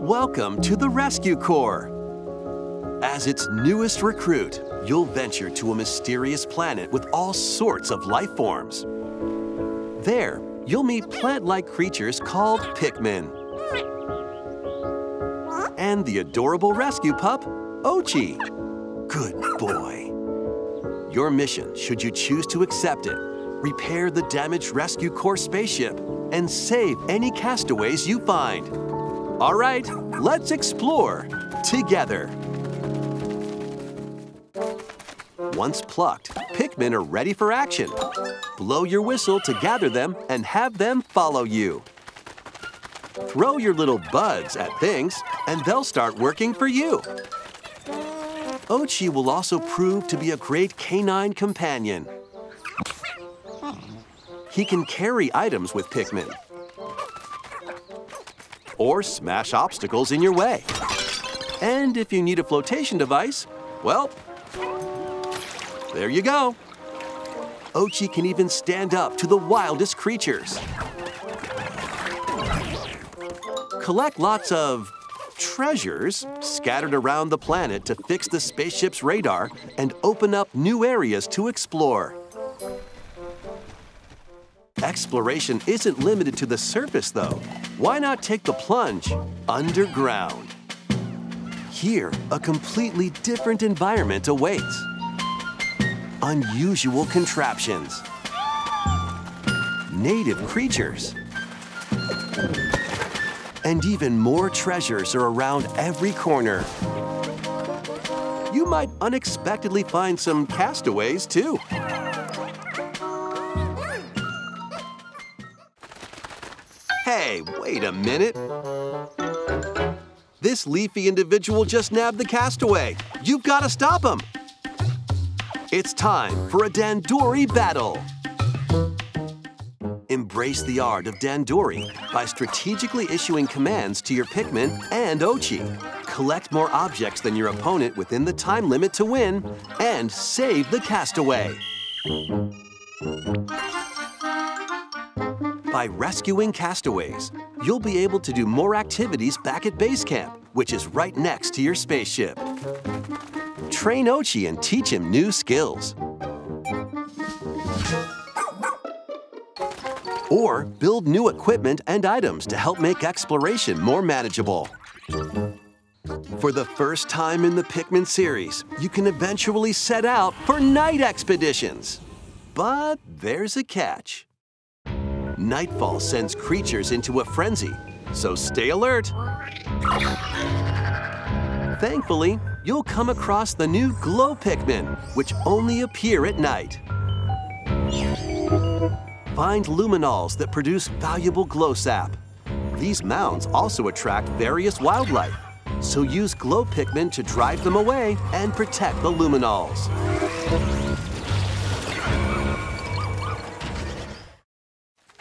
Welcome to the Rescue Corps. As its newest recruit, you'll venture to a mysterious planet with all sorts of life forms. There, you'll meet plant-like creatures called Pikmin. And the adorable rescue pup, Oatchi. Good boy. Your mission, should you choose to accept it, repair the damaged Rescue Corps spaceship and save any castaways you find. All right, let's explore together. Once plucked, Pikmin are ready for action. Blow your whistle to gather them and have them follow you. Throw your little buds at things and they'll start working for you. Oatchi will also prove to be a great canine companion. He can carry items with Pikmin or smash obstacles in your way. And if you need a flotation device, well, there you go. Oatchi can even stand up to the wildest creatures. Collect lots of treasures scattered around the planet to fix the spaceship's radar and open up new areas to explore. Exploration isn't limited to the surface, though. Why not take the plunge underground? Here, a completely different environment awaits. Unusual contraptions. Native creatures. And even more treasures are around every corner. You might unexpectedly find some castaways, too. Hey, wait a minute. This leafy individual just nabbed the castaway. You've got to stop him. It's time for a Dandori battle. Embrace the art of Dandori by strategically issuing commands to your Pikmin and Oatchi. Collect more objects than your opponent within the time limit to win, and save the castaway. By rescuing castaways, you'll be able to do more activities back at base camp, which is right next to your spaceship. Train Oatchi and teach him new skills. Or build new equipment and items to help make exploration more manageable. For the first time in the Pikmin series, you can eventually set out for night expeditions. But there's a catch. Nightfall sends creatures into a frenzy, so stay alert. Thankfully, you'll come across the new Glow Pikmin, which only appear at night. Find Lumiknolls that produce valuable glow sap. These mounds also attract various wildlife, so use Glow Pikmin to drive them away and protect the Lumiknolls.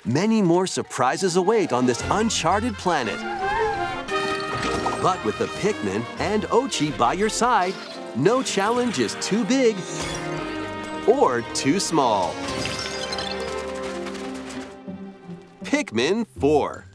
Many more surprises await on this uncharted planet. But with the Pikmin and Oatchi by your side, no challenge is too big or too small. Pikmin 4